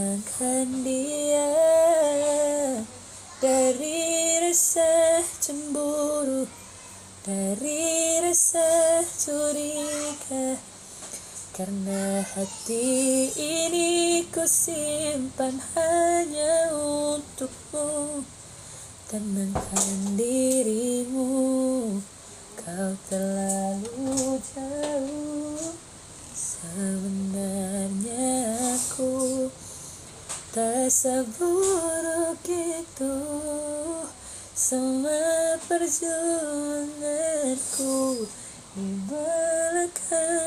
Kan dia dari rasa cemburu dari rasa curiga. Karena hati ini ku simpan hanya untukmu. Tenangkan dirimu kau terlalu jauh. Sebenarnya tak seburuk itu semua perjuanganku di belakang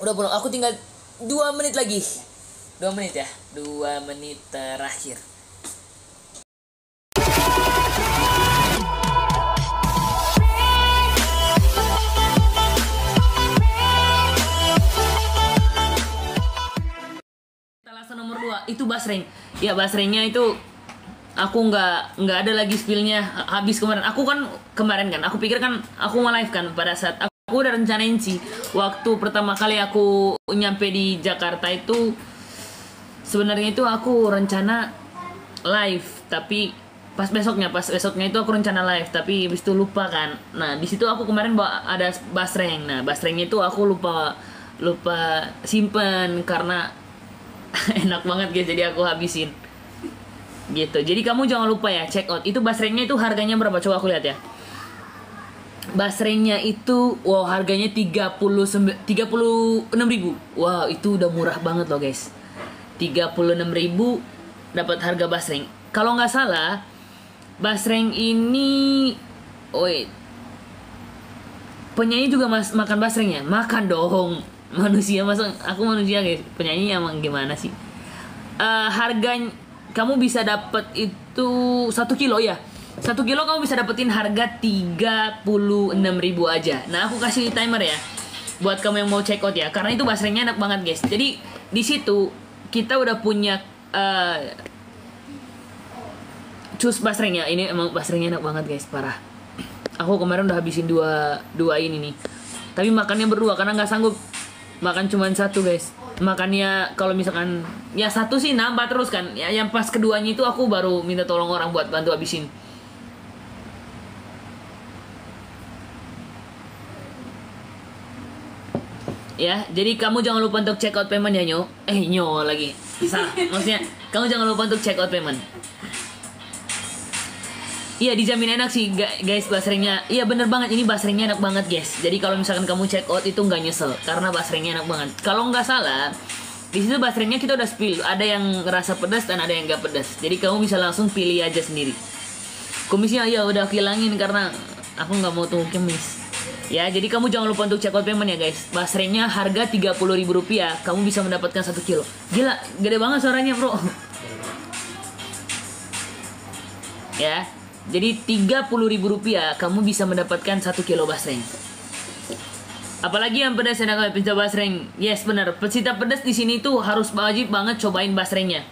Udah pulang. Aku tinggal dua menit lagi. Dua menit ya. Dua menit terakhir. Nomor dua itu basreng. Ya basrengnya itu aku nggak nggak ada lagi spillnya habis kemarin. Aku kan kemarin kan. Aku pikir kan aku mau live kan pada saat aku, aku udah rencanain sih waktu pertama kali aku nyampe di Jakarta itu sebenarnya itu aku rencana live tapi pas besoknya pas besoknya itu aku rencana live tapi habis itu lupa kan. Nah di situ aku kemarin bawa ada basreng. Nah basrengnya itu aku lupa lupa simpen karena enak banget guys jadi aku habisin. Gitu. Jadi kamu jangan lupa ya check out. Itu basrengnya itu harganya berapa? Coba aku lihat ya basrengnya itu wow harganya 30 36 ribu. Wow itu udah murah banget loh guys. 36 ribu dapat harga basreng. Kalau nggak salah basreng ini wait. Penyanyi juga mas makan basreng ya? Makan dong. Manusia masa aku manusia guys. Penyanyi emang gimana sih? Eh harga kamu bisa dapat itu satu kilo ya satu kilo kamu bisa dapetin harga 36.000 aja. Nah aku kasih timer ya buat kamu yang mau check out ya. Karena itu basrengnya enak banget guys. Jadi di situ kita udah punya eh cus basrengnya ini emang basrengnya enak banget guys. Parah. Aku kemarin udah habisin dua dua ini nih. Tapi makannya berdua karena nggak sanggup makan cuma satu guys. Makannya kalau misalkan ya satu sih nambah terus kan. Ya yang pas keduanya itu aku baru minta tolong orang buat bantu habisin ya jadi kamu jangan lupa untuk check out payment ya nyo eh nyo lagi salah maksudnya kamu jangan lupa untuk check out payment Iya dijamin enak sih guys basrengnya. Iya bener banget ini basrengnya enak banget guys. Jadi kalau misalkan kamu check out itu nggak nyesel karena basrengnya enak banget. Kalau nggak salah di situ basrengnya kita udah spill. Ada yang rasa pedas dan ada yang nggak pedas. Jadi kamu bisa langsung pilih aja sendiri. Kumisnya ya udah hilangin karena aku nggak mau tuh kumis. Ya, jadi kamu jangan lupa untuk check out payment ya guys. Basrengnya harga 30.000 rupiah, kamu bisa mendapatkan satu kilo. Gila, gede banget suaranya bro. ya, jadi 30.000 rupiah kamu bisa mendapatkan satu kilo basreng. Apalagi yang pedas enak banget pecinta basreng. Yes benar, pecinta pedas di sini tuh harus wajib banget cobain basrengnya.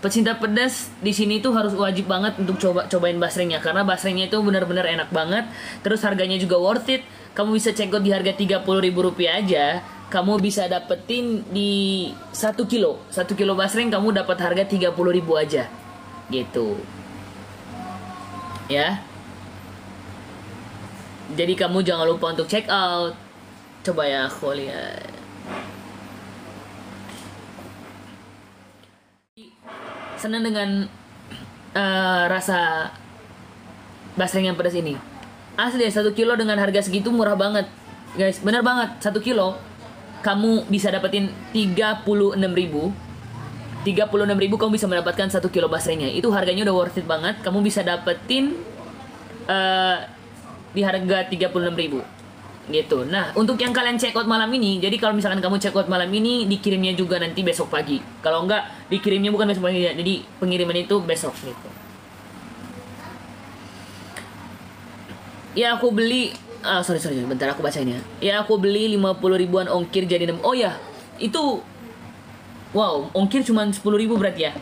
Pecinta pedas di sini tuh harus wajib banget untuk coba cobain basrengnya karena basrengnya itu benar-benar enak banget. Terus harganya juga worth it. Kamu bisa check out di harga 30.000 rupiah aja. Kamu bisa dapetin di 1 kilo. 1 kilo basreng kamu dapat harga 30.000 aja. Gitu. Ya. Jadi kamu jangan lupa untuk check out. Coba ya aku lihat. Senang dengan eh, rasa basreng yang pedas ini. Asli ya satu kilo dengan harga segitu murah banget. Guys bener banget satu kilo kamu bisa dapetin 36.000 ribu. 36.000 ribu kamu bisa mendapatkan satu kilo basrengnya itu harganya udah worth it banget. Kamu bisa dapetin eh, di harga 36.000 ribu. Gitu. Nah, untuk yang kalian check out malam ini, jadi kalau misalkan kamu check out malam ini, dikirimnya juga nanti besok pagi. Kalau enggak, dikirimnya bukan besok pagi ya. Jadi pengiriman itu besok gitu. Ya aku beli ah sorry sorry bentar aku bacain ya ya aku beli 50 ribuan ongkir jadi enam oh ya itu wow ongkir cuma 10 ribu berarti ya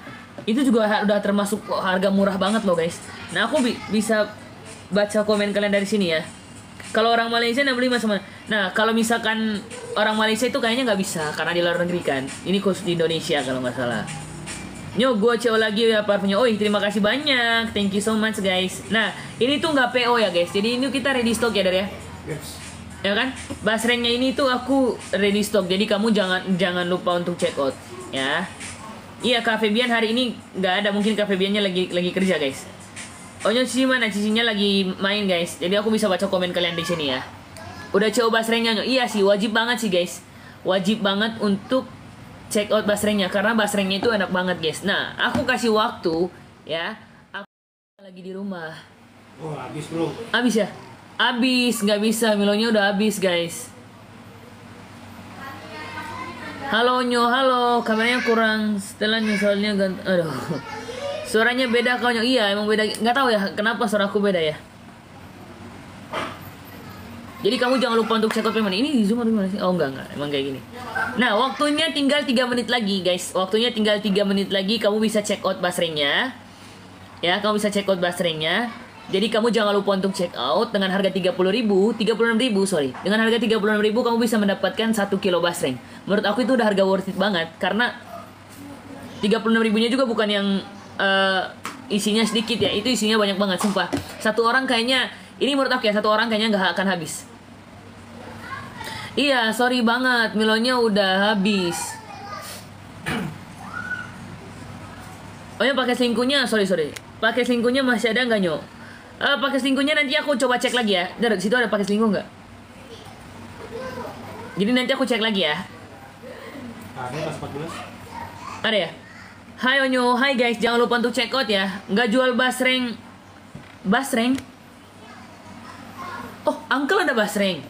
itu juga udah termasuk harga murah banget loh guys nah aku bi- bisa baca komen kalian dari sini ya kalau orang Malaysia 65 sama nah kalau misalkan orang Malaysia itu kayaknya nggak bisa karena di luar negeri kan ini khusus di Indonesia kalau nggak salah Yo, gue CO lagi ya parfumnya. Oi, terima kasih banyak. Thank you so much guys. Nah, ini tuh nggak PO ya guys. Jadi ini kita ready stock ya dari ya. Yes. Ya kan? Basrengnya ini tuh aku ready stock. Jadi kamu jangan jangan lupa untuk check out ya. Iya, Kak Febian hari ini nggak ada. Mungkin Kak Febiannya lagi lagi kerja guys. Oh, Cici mana? Cicinya lagi main guys. Jadi aku bisa baca komen kalian di sini ya. Udah coba basrengnya? Iya sih, wajib banget sih guys. Wajib banget untuk check out basrengnya karena basrengnya itu enak banget guys. Nah, aku kasih waktu ya. Aku lagi di rumah. Oh, habis bro. Abis ya? Abis, nggak bisa. Milonya udah abis, guys. Halo Nyo, halo. Kameranya kurang setelannya soalnya gant Aduh. Suaranya beda kau Nyo. Iya, emang beda. Nggak tahu ya kenapa suaraku beda ya. Jadi kamu jangan lupa untuk check out payment. Ini di Zoom atau gimana sih? Oh enggak, enggak. Emang kayak gini. Nah, waktunya tinggal 3 menit lagi, guys. Waktunya tinggal 3 menit lagi. Kamu bisa check out basrengnya. Ya, kamu bisa check out basrengnya. Jadi kamu jangan lupa untuk check out dengan harga 30.000, 36.000 sorry. Dengan harga 36.000 kamu bisa mendapatkan 1 kilo basreng. Menurut aku itu udah harga worth it banget karena 36 ribunya juga bukan yang eh, isinya sedikit ya. Itu isinya banyak banget sumpah. Satu orang kayaknya ini menurut aku ya satu orang kayaknya nggak akan habis. Iya, sorry banget. Milonya udah habis. Oh ya pakai selingkuhnya, sorry sorry. Pakai selingkuhnya masih ada nggak nyo? Eh pakai selingkuhnya nanti aku coba cek lagi ya. Dari situ ada pakai selingkuh nggak? Jadi nanti aku cek lagi ya. Nah, ini pas 14. Ada ya? Hai Onyo, hai guys, jangan lupa untuk check out ya. Nggak jual basreng. Basreng? Oh, uncle ada basreng.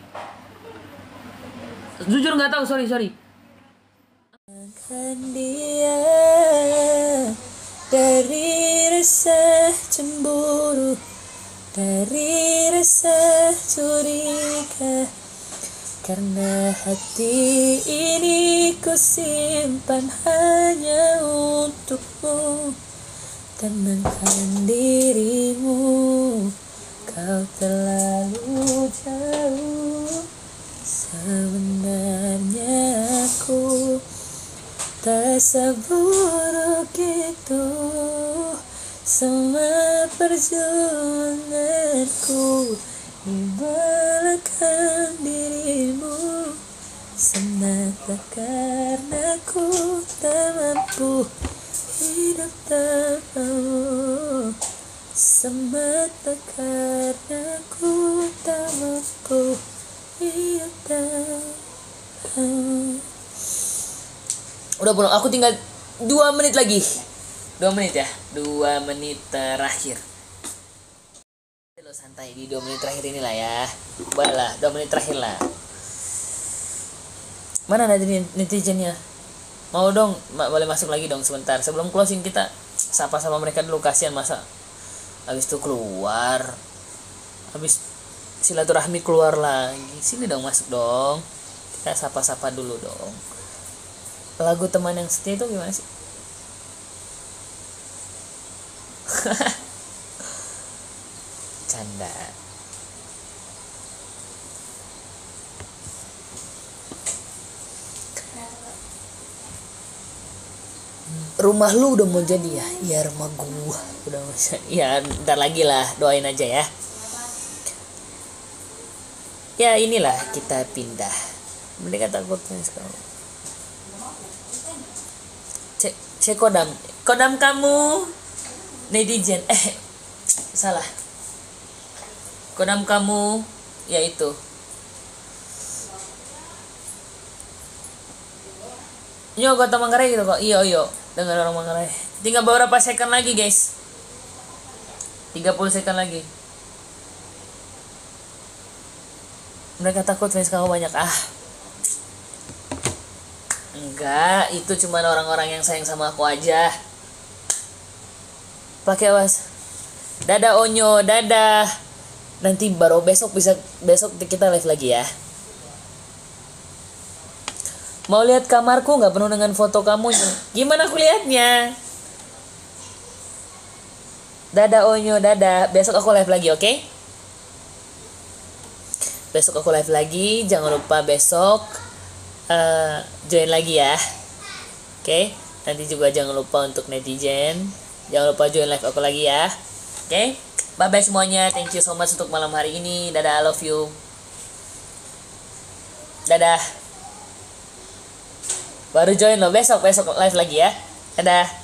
Jujur nggak tahu, sorry sorry. Kan dia dari rasa cemburu dari rasa curiga. Karena hati ini ku simpan hanya untukmu. Tenangkan dirimu kau terlalu jauh sebenarnya aku Tak seburuk itu. Semua perjuanganku Di belakang dirimu. Semata karena ku tak mampu Hidup tanpamu. Semata karena ku tak mampu Udah pulang, aku tinggal 2 menit lagi. 2 menit ya, 2 menit terakhir. Lo santai di 2 menit terakhir inilah ya. Boleh lah, 2 menit terakhir lah. Mana netizen netizennya? Mau dong, boleh masuk lagi dong sebentar. Sebelum closing kita sapa sama mereka dulu kasihan masa habis itu keluar. Habis silaturahmi keluar lagi. Sini dong masuk dong. Kita sapa-sapa dulu dong lagu teman yang setia itu gimana sih? Canda. Rumah lu udah mau jadi ya? Iya rumah gua udah mau jadi. Ya ntar lagi lah doain aja ya. Ya inilah kita pindah. Mereka takutnya sekarang. Cek cek kodam. Kodam kamu. Netizen. Eh salah. Kodam kamu yaitu Yo kota Manggarai gitu kok. Iyo iyo dengan orang Manggarai. Tinggal beberapa second lagi guys. 30 second lagi mereka takut fans kamu banyak. Ah. Enggak, itu cuma orang-orang yang sayang sama aku aja. Pakai awas. Dadah Onyo, dadah. nanti baru besok bisa besok kita live lagi ya. Mau lihat kamarku? Nggak penuh dengan foto kamu. Gimana aku lihatnya? Dadah onyo dadah. Besok aku live lagi oke besok aku live lagi. Jangan lupa besok eh, join lagi ya. Oke? Nanti juga jangan lupa untuk netizen. Jangan lupa join live aku lagi ya. Oke? Bye bye semuanya. Thank you so much untuk malam hari ini. Dadah I love you. Dadah. Baru join lo besok besok live lagi ya. Dadah